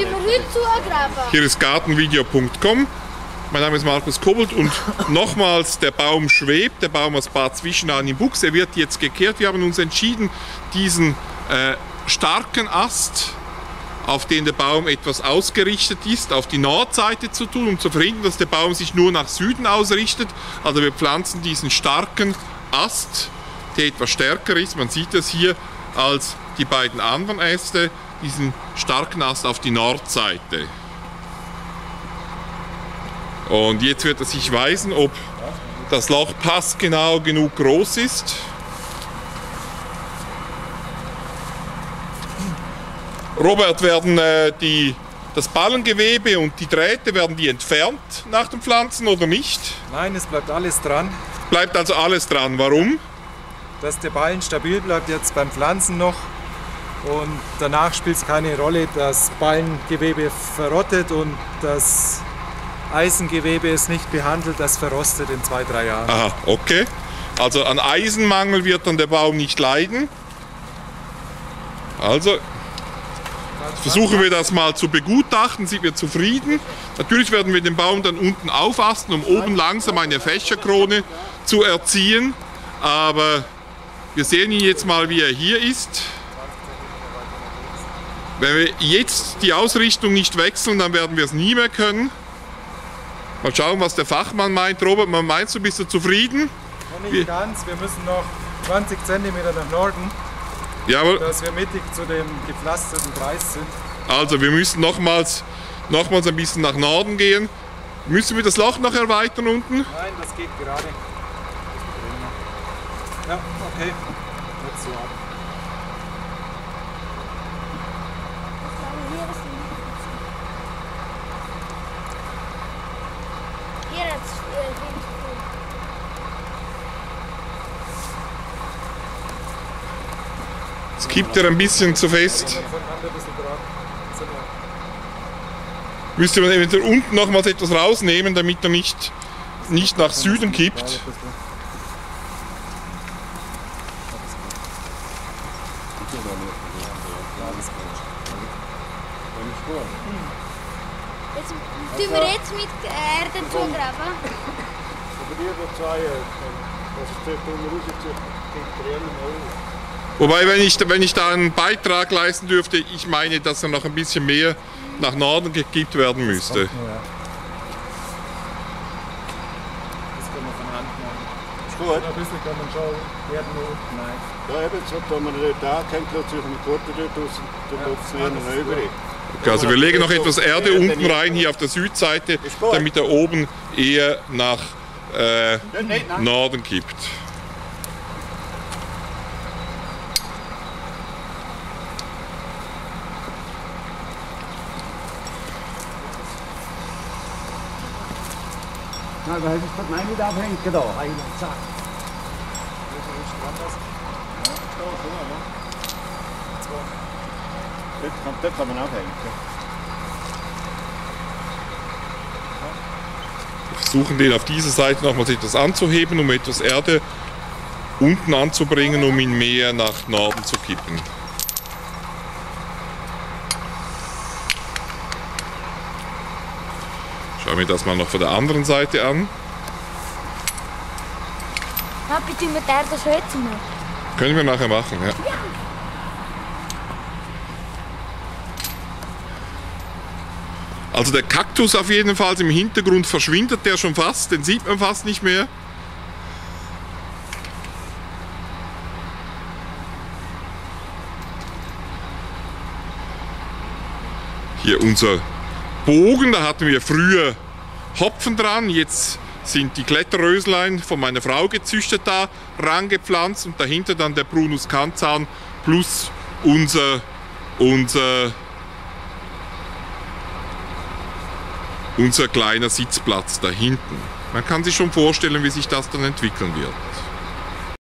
Die zugraben. Hier ist gartenvideo.com. Mein Name ist Markus Kobold und nochmals, der Baum schwebt, der Baum aus Bad Zwischenahn im Buchs. Er wird jetzt gekehrt. Wir haben uns entschieden, diesen äh, starken Ast, auf den der Baum etwas ausgerichtet ist, auf die Nordseite zu tun, um zu verhindern, dass der Baum sich nur nach Süden ausrichtet. Also wir pflanzen diesen starken Ast, der etwas stärker ist, man sieht das hier, als die beiden anderen Äste, diesen starken Ast auf die Nordseite. Und jetzt wird er sich weisen, ob das Loch passgenau genug groß ist. Robert, werden äh, die, das Ballengewebe und die Drähte, werden die entfernt nach dem Pflanzen oder nicht? Nein, es bleibt alles dran. Bleibt also alles dran. Warum? Dass der Ballen stabil bleibt jetzt beim Pflanzen noch. Und danach spielt es keine Rolle, dass Ballengewebe verrottet und das Eisengewebe ist nicht behandelt, das verrostet in zwei, drei Jahren. Aha, okay. Also an Eisenmangel wird dann der Baum nicht leiden. Also versuchen wir das mal zu begutachten, sind wir zufrieden. Natürlich werden wir den Baum dann unten aufasten, um oben langsam eine Fächerkrone zu erziehen. Aber wir sehen ihn jetzt mal, wie er hier ist. Wenn wir jetzt die Ausrichtung nicht wechseln, dann werden wir es nie mehr können. Mal schauen, was der Fachmann meint. Robert, man meinst du, bist du zufrieden? Noch nicht ganz, wir müssen noch 20 cm nach Norden, Jawohl. dass wir mittig zu dem gepflasterten Kreis sind. Also wir müssen nochmals, nochmals ein bisschen nach Norden gehen. Müssen wir das Loch noch erweitern unten? Nein, das geht gerade. Ja, okay. Jetzt so ab. Hier jetzt. äh, hier ist viel. Es kippt er ein bisschen zu fest. Müsste man eventuell unten nochmals etwas rausnehmen, damit er nicht, nicht nach Süden kippt. Jetzt tun wir jetzt mit Erde zugraben. Aber die, die zwei, das ist dort unten rausgezogen, Tränen auch. Wobei, wenn ich, wenn ich da einen Beitrag leisten dürfte, ich meine, dass er noch ein bisschen mehr nach Norden gekippt werden müsste. Das können wir von Hand machen. Ist gut. Ein bisschen kann man schon werden. Nein. Ja, eben, so tun wir dort angehängt, natürlich eine Gurte dort raus, dann läuft es nicht mehr übrig. Also wir legen noch etwas Erde unten rein, hier auf der Südseite, damit er oben eher nach äh. Norden kippt. Nein, weil das kann man nicht abhängen da. Eigentlich, zack. Dort kann, dort kann man aufhängen. Wir versuchen den auf dieser Seite nochmals etwas anzuheben, um etwas Erde unten anzubringen, um ihn mehr nach Norden zu kippen. Schauen wir das mal noch von der anderen Seite an. Papi, tun wir die Erde schon jetzt machen? Können wir nachher machen, ja. Also der Kaktus auf jeden Fall im Hintergrund verschwindet der schon fast, den sieht man fast nicht mehr. Hier unser Bogen, da hatten wir früher Hopfen dran, jetzt sind die Kletterröslein von meiner Frau gezüchtet da rangepflanzt und dahinter dann der Prunus Kanzan plus unser, unser, unser kleiner Sitzplatz da hinten. Man kann sich schon vorstellen, wie sich das dann entwickeln wird.